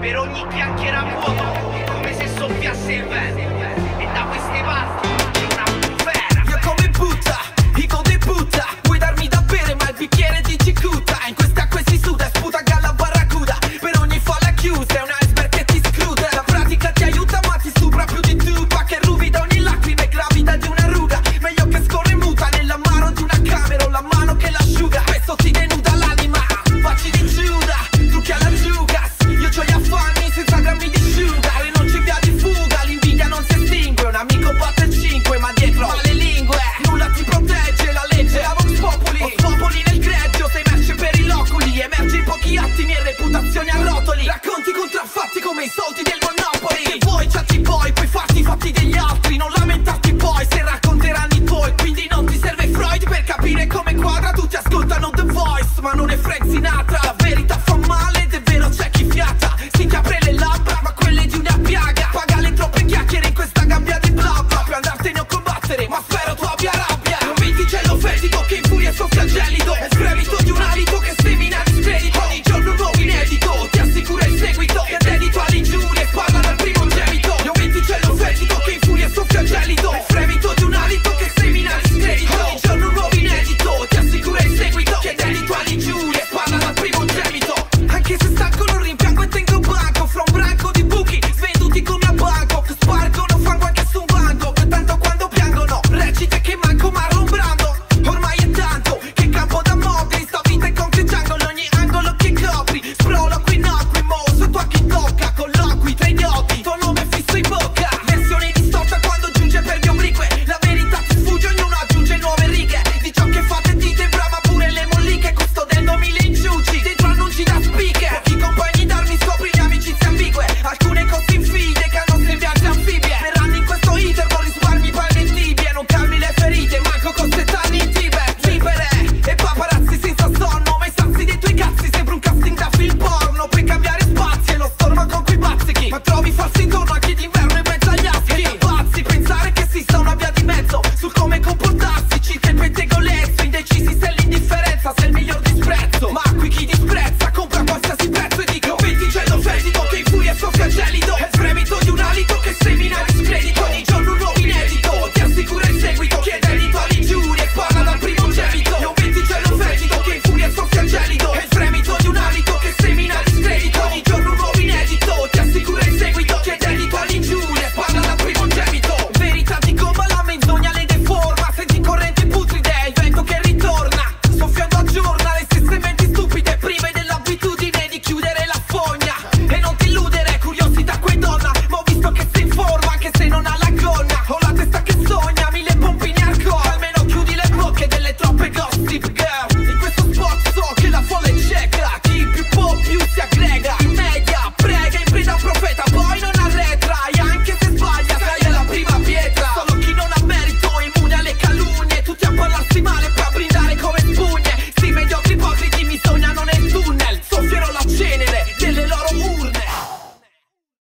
Per ogni chiacchiera a vuoto, come se soffiasse il vento. E da parti fatti degli altri, non lamentarti poi se racconteranno i tuoi. Quindi non ti serve Freud per capire come quadra, tutti ascoltano The Voice, ma non è